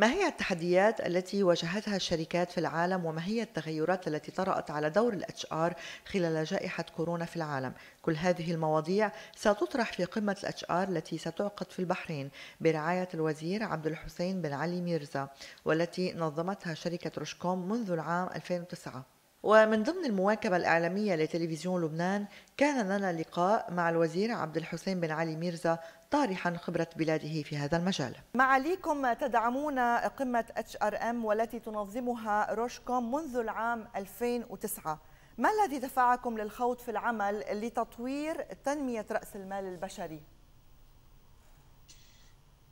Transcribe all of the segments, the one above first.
ما هي التحديات التي واجهتها الشركات في العالم وما هي التغيرات التي طرأت على دور ال HR خلال جائحة كورونا في العالم؟ كل هذه المواضيع ستطرح في قمة ال HR التي ستعقد في البحرين برعاية الوزير عبد الحسين بن علي ميرزا والتي نظمتها شركة روشكوم منذ العام 2009 ومن ضمن المواكبة الإعلامية لتلفزيون لبنان كان لنا لقاء مع الوزير عبد الحسين بن علي ميرزا طارحا خبرة بلاده في هذا المجال معاليكم تدعمون قمة HRM والتي تنظمها روشكوم منذ العام 2009 ما الذي دفعكم للخوض في العمل لتطوير تنمية رأس المال البشري؟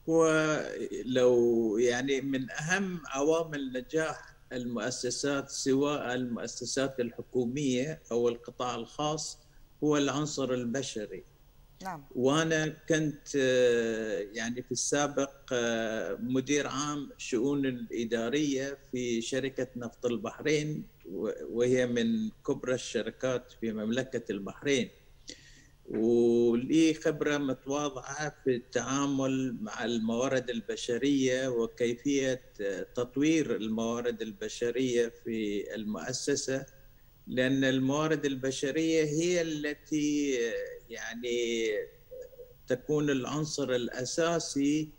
ولو يعني من أهم عوامل نجاح المؤسسات سواء المؤسسات الحكومية أو القطاع الخاص هو العنصر البشري. نعم. وأنا كنت يعني في السابق مدير عام شؤون الإدارية في شركة نفط البحرين وهي من كبرى الشركات في مملكة البحرين. ولي خبرة متواضعة في التعامل مع الموارد البشرية وكيفية تطوير الموارد البشرية في المؤسسة لأن الموارد البشرية هي التي يعني تكون العنصر الأساسي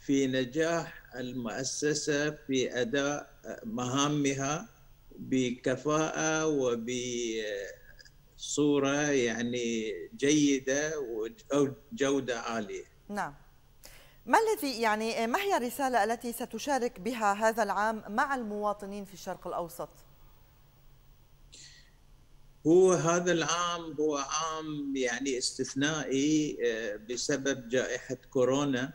في نجاح المؤسسة في أداء مهامها بكفاءة وبصوره يعني جيدة أو جودة عالية. نعم. ما الذي يعني ما هي الرسالة التي ستشارك بها هذا العام مع المواطنين في الشرق الأوسط؟ هو هذا العام هو عام يعني استثنائي آه، بسبب جائحة كورونا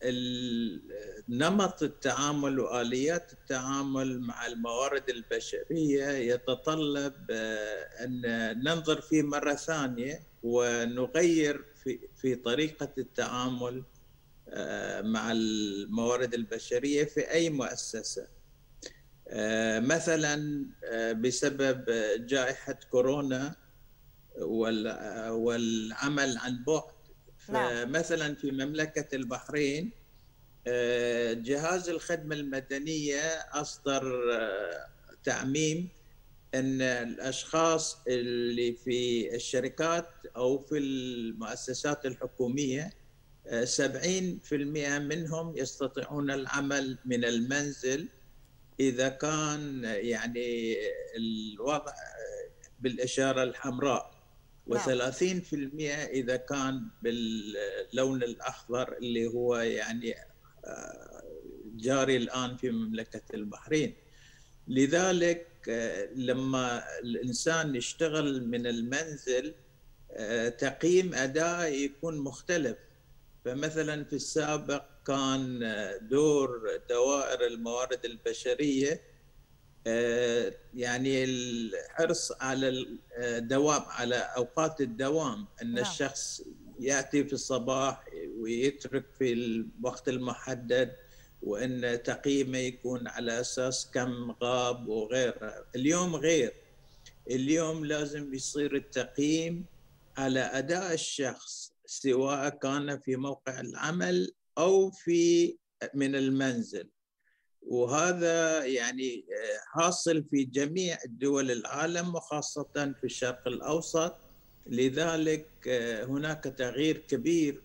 فنمط التعامل وآليات التعامل مع الموارد البشرية يتطلب آه، أن ننظر فيه مرة ثانية ونغير في, في طريقة التعامل آه، مع الموارد البشرية في أي مؤسسة. آه، مثلا بسبب جائحة كورونا والعمل عن بعد نعم. مثلا في مملكة البحرين آه، جهاز الخدمة المدنية أصدر تعميم أن الأشخاص اللي في الشركات أو في المؤسسات الحكومية 70% منهم يستطيعون العمل من المنزل إذا كان يعني الوضع بالإشارة الحمراء. و30% إذا كان باللون الأخضر اللي هو يعني آه، جاري الآن في مملكة البحرين. لذلك آه، لما الإنسان يشتغل من المنزل آه، تقييم أداء يكون مختلف. فمثلا في السابق كان دور دوائر الموارد البشرية يعني الحرص على الدوام على أوقات الدوام أن نعم. الشخص يأتي في الصباح ويترك في الوقت المحدد وأن تقييمه يكون على أساس كم غاب وغيره اليوم غير. اليوم لازم يصير التقييم على أداء الشخص سواء كان في موقع العمل أو في من المنزل. وهذا يعني حاصل في جميع دول العالم وخاصة في الشرق الأوسط لذلك هناك تغيير كبير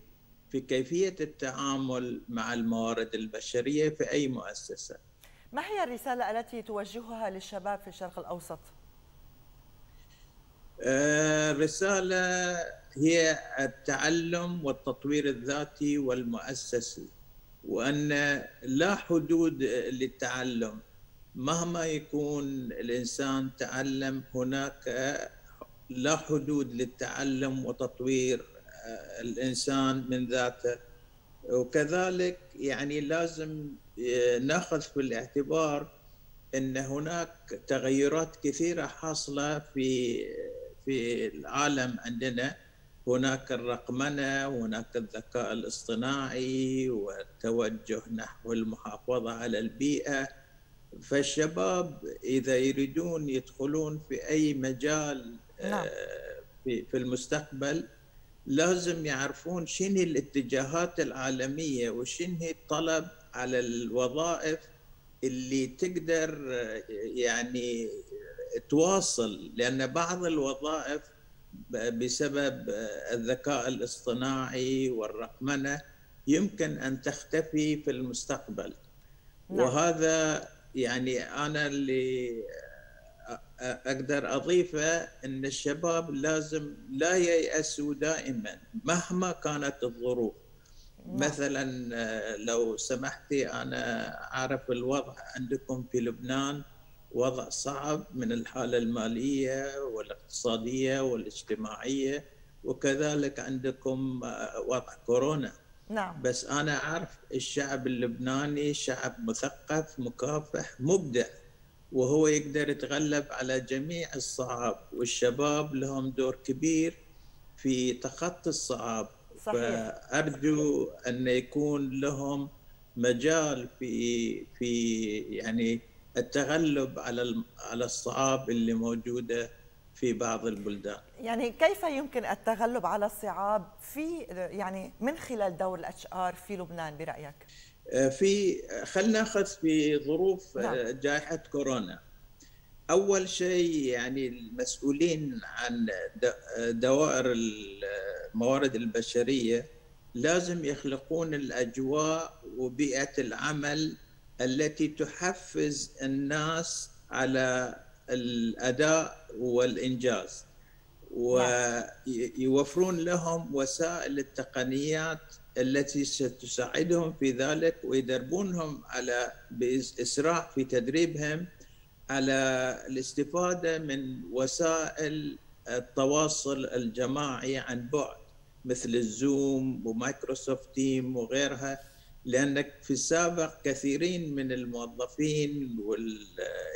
في كيفية التعامل مع الموارد البشرية في أي مؤسسة. ما هي الرسالة التي توجهها للشباب في الشرق الأوسط؟ الرسالة هي التعلم والتطوير الذاتي والمؤسسي وأن لا حدود للتعلم. مهما يكون الإنسان تعلم هناك لا حدود للتعلم وتطوير الإنسان من ذاته. وكذلك يعني لازم نأخذ في الاعتبار أن هناك تغيرات كثيرة حاصلة في في العالم عندنا. هناك الرقمنة وهناك الذكاء الاصطناعي والتوجه نحو المحافظة على البيئة فالشباب إذا يريدون يدخلون في أي مجال آه، نعم. في في المستقبل لازم يعرفون شنو الاتجاهات العالمية وشنو الطلب على الوظائف اللي تقدر يعني تواصل لأن بعض الوظائف بسبب الذكاء الاصطناعي والرقمنة يمكن أن تختفي في المستقبل نعم. وهذا يعني أنا اللي أقدر أضيفه إن الشباب لازم لا ييأسوا دائما مهما كانت الظروف نعم. مثلا لو سمحتي أنا أعرف الوضع عندكم في لبنان وضع صعب من الحالة المالية والاقتصادية والاجتماعية وكذلك عندكم وضع كورونا. نعم. بس أنا أعرف الشعب اللبناني شعب مثقف مكافح مبدع وهو يقدر يتغلب على جميع الصعاب والشباب لهم دور كبير في تخطي الصعاب. صحيح. فأرجو أن يكون لهم مجال في في يعني التغلب على على الصعاب اللي موجودة في بعض البلدان. يعني كيف يمكن التغلب على الصعاب في يعني من خلال دور ال HR في لبنان برأيك؟ آه، في خلينا ناخذ في ظروف آه، نعم. جائحة كورونا أول شيء يعني المسؤولين عن دوائر الموارد البشرية لازم يخلقون الأجواء وبيئة العمل التي تحفز الناس على الأداء والإنجاز. ويوفرون لهم وسائل التقنيات التي ستساعدهم في ذلك ويدربونهم على بإسراع في تدريبهم على الاستفادة من وسائل التواصل الجماعي عن بعد مثل الزوم ومايكروسوفت تيم وغيرها لأنك في السابق كثيرين من الموظفين وال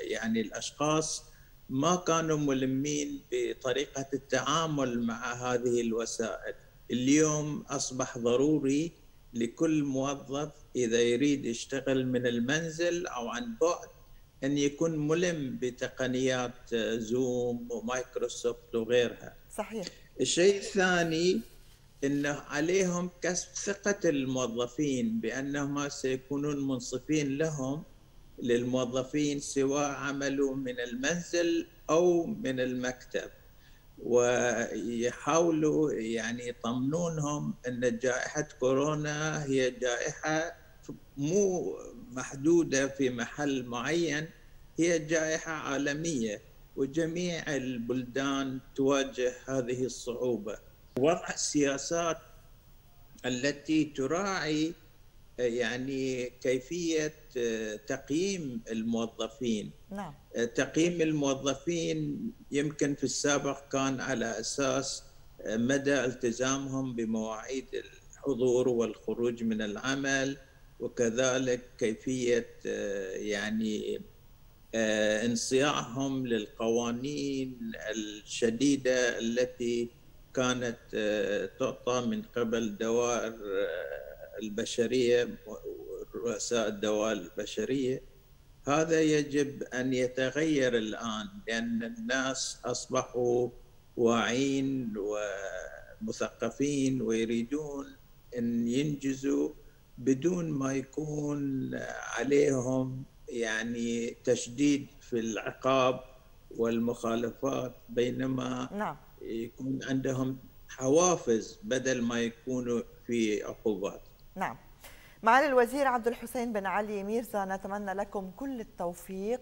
يعني الأشخاص ما كانوا ملمين بطريقة التعامل مع هذه الوسائل اليوم أصبح ضروري لكل موظف إذا يريد يشتغل من المنزل أو عن بعد أن يكون ملم بتقنيات زوم ومايكروسوفت وغيرها. صحيح. الشيء الثاني إنه عليهم كسب ثقة الموظفين بأنهم سيكونون منصفين لهم للموظفين سواء عملوا من المنزل أو من المكتب. ويحاولوا يعني يطمنونهم إن جائحة كورونا هي جائحة مو محدودة في محل معين هي جائحة عالمية وجميع البلدان تواجه هذه الصعوبة وضع السياسات التي تراعي يعني كيفية تقييم الموظفين نعم. تقييم الموظفين يمكن في السابق كان على أساس مدى التزامهم بمواعيد الحضور والخروج من العمل وكذلك كيفية يعني انصياعهم للقوانين الشديدة التي كانت تعطى من قبل دوائر البشرية رؤساء الدوائر البشرية هذا يجب أن يتغير الآن لأن الناس أصبحوا واعين ومثقفين ويريدون أن ينجزوا بدون ما يكون عليهم يعني تشديد في العقاب والمخالفات بينما نعم. يكون عندهم حوافز بدل ما يكونوا في عقوبات نعم معالي الوزير عبد الحسين بن علي ميرزا نتمنى لكم كل التوفيق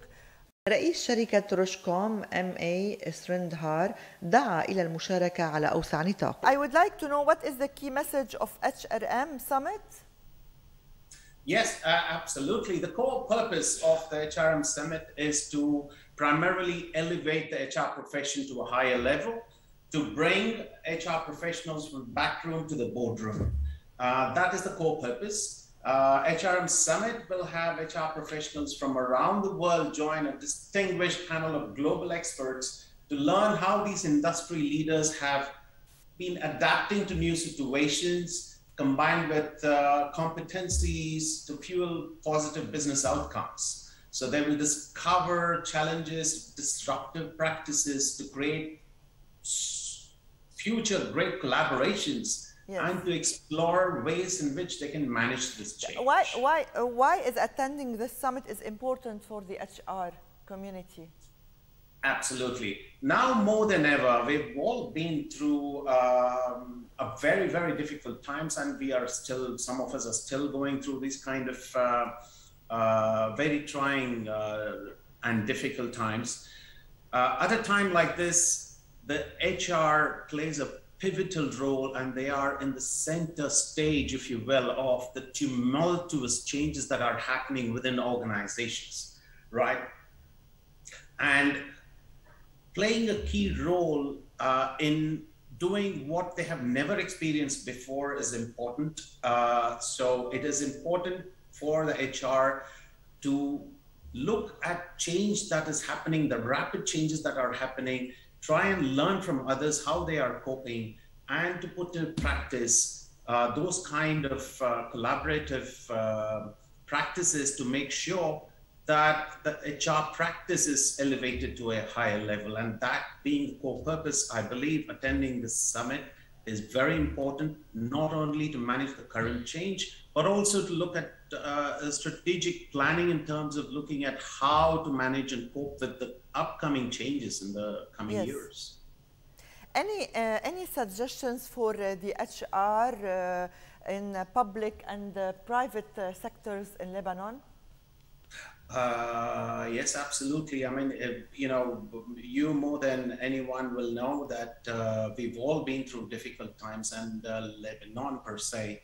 رئيس شركة روشكوم ام اي سرندهار دعا إلى المشاركة على أوسع نطاق. I would like to know what is the key message of HRM summit? Yes, uh, absolutely. The core purpose of the HRM summit is to primarily elevate the HR profession to a higher level, to bring HR professionals from the backroom to the boardroom. Uh, that is the core purpose. Uh, HRM Summit will have HR professionals from around the world join a distinguished panel of global experts to learn how these industry leaders have been adapting to new situations combined with uh, competencies to fuel positive business outcomes. So they will discover challenges, disruptive practices to create future great collaborations Yes. and to explore ways in which they can manage this change. Why, why, uh, why is attending this summit is important for the HR community? Absolutely. Now more than ever, we've all been through um, a very, very difficult times, and we are still. Some of us are still going through these kind of uh, uh, very trying uh, and difficult times. Uh, at a time like this, the HR plays a pivotal role, and they are in the center stage, if you will, of the tumultuous changes that are happening within organizations, right? And playing a key role uh, in doing what they have never experienced before is important. Uh, so it is important for the HR to look at change that is happening, the rapid changes that are happening, try and learn from others how they are coping, and to put into practice uh, those kind of uh, collaborative uh, practices to make sure that the HR practice is elevated to a higher level. And that being the core purpose, I believe attending this summit is very important, not only to manage the current change, but also to look at uh, strategic planning in terms of looking at how to manage and cope with the upcoming changes in the coming Yes. years. Any, uh, any suggestions for uh, the HR uh, in uh, public and uh, private uh, sectors in Lebanon? Uh, yes, absolutely. I mean, you know, you more than anyone will know that uh, we've all been through difficult times, and uh, Lebanon per se,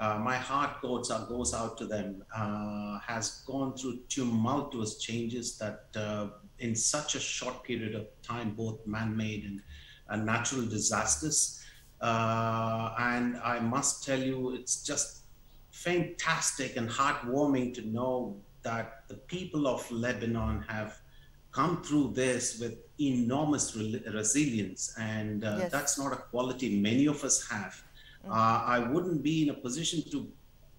uh, my heart goes out, goes out to them. Uh, has gone through tumultuous changes that, uh, in such a short period of time, both man-made and, and natural disasters. Uh, and I must tell you, it's just fantastic and heartwarming to know that the people of Lebanon have come through this with enormous re- resilience, and uh, Yes. that's not a quality many of us have. Uh, I wouldn't be in a position to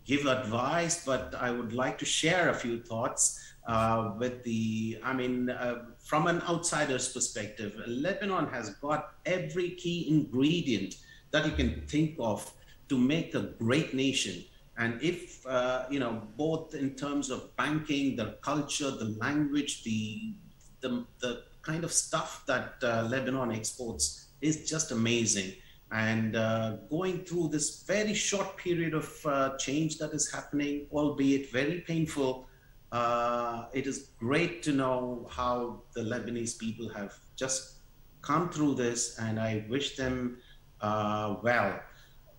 give advice, but I would like to share a few thoughts uh, with the. I mean, uh, from an outsider's perspective, Lebanon has got every key ingredient that you can think of to make a great nation. And if, uh, you know, both in terms of banking, the culture, the language, the, the, the kind of stuff that uh, Lebanon exports is just amazing. And uh, going through this very short period of uh, change that is happening, albeit very painful, uh, it is great to know how the Lebanese people have just come through this, and I wish them uh, well.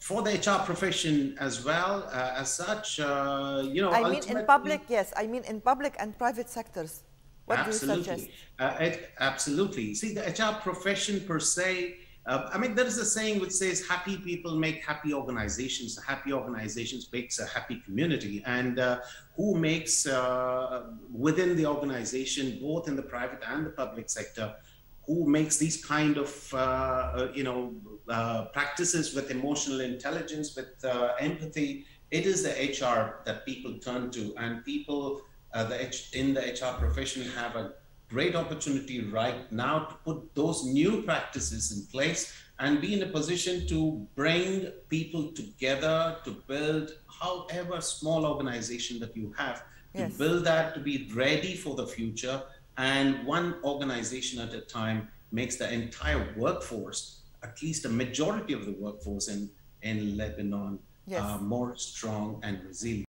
For the HR profession as well, uh, as such, uh, you know, I mean, in public, yes. I mean, in public and private sectors. What absolutely. do you suggest? Uh, it, absolutely. See, the HR profession per se, uh, I mean, there is a saying which says happy people make happy organizations. Happy organizations makes a happy community. And uh, who makes uh, within the organization, both in the private and the public sector, who makes these kind of, uh, uh, you know, uh, practices with emotional intelligence, with empathy, it is the HR that people turn to. And people the in the HR profession have a great opportunity right now to put those new practices in place and be in a position to bring people together to build however small organization that you have to Yes. build that to be ready for the future and one organization at a time makes the entire workforce at least a majority of the workforce in in lebanon Yes. uh, more strong and resilient